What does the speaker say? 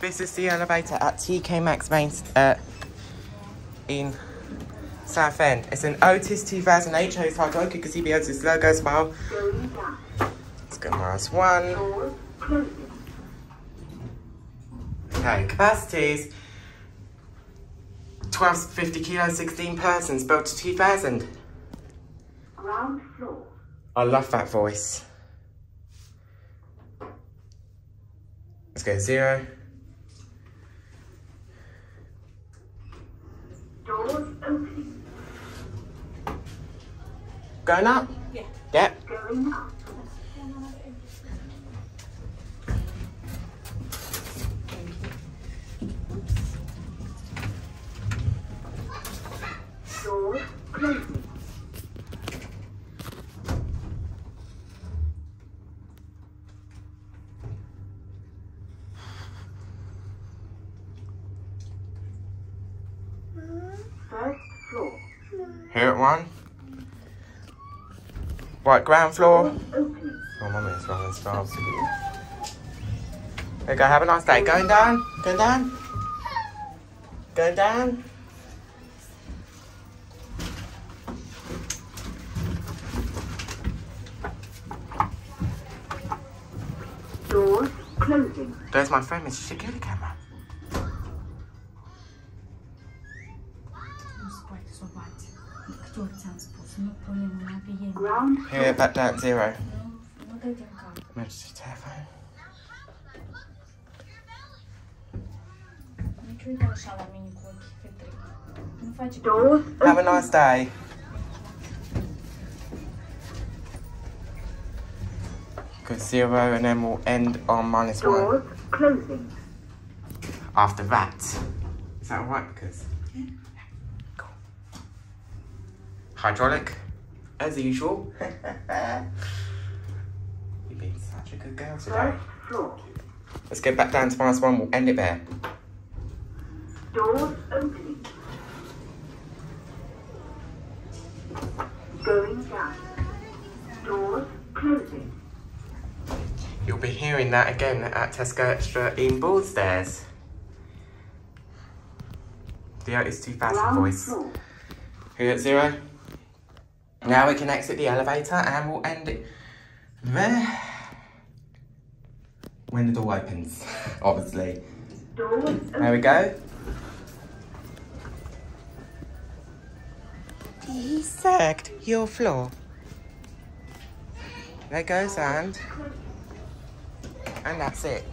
This is the elevator at TK Maxx main uh, in Southend. It's an Otis 2008 shows hydraulic. You can see the Otis logo as well. Let's go minus one. Okay, capacities 1250 kilos, 16 persons, built to 2000. Ground floor. I love that voice. Let's go zero. Doors opening. Going up? Yeah. Yep. Going up. Doors closing. First floor. Here at one. Right, ground floor. Oh, my minute's wrong as well. There you go, have a nice day. Going down? Going down? Going down? Doors closing. There's my friend, Mr. Security Camera. Mine cu ochii pe trei. Nu face Doors Have a nice day. Good zero, and then we'll end on minus one Doors closing. after that. Is that alright? Because. Cool. Hydraulic, as usual. You've been such a good girl today. First. Let's get back down to minus one, we'll end it there. Doors opening. Going down. Doors closing. You'll be hearing that again at Tesco Extra in Broadstairs. The Otis 2000 Ground voice. floor. Here at zero. Now we can exit the elevator and we'll end it there. When the door opens, obviously. There we go. Dissect your floor. There goes and and that's it.